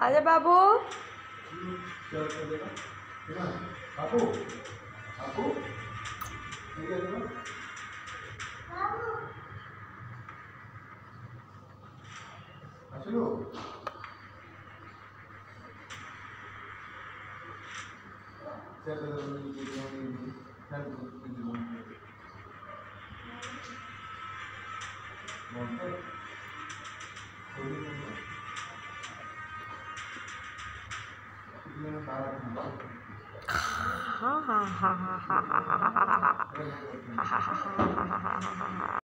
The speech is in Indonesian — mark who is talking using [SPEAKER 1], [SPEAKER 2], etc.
[SPEAKER 1] అదే బాబు
[SPEAKER 2] Thank you.
[SPEAKER 1] Ha Ha Ha Ha Ha Ha Ha Ha Ha
[SPEAKER 2] Ha Ha Ha Ha Ha Ha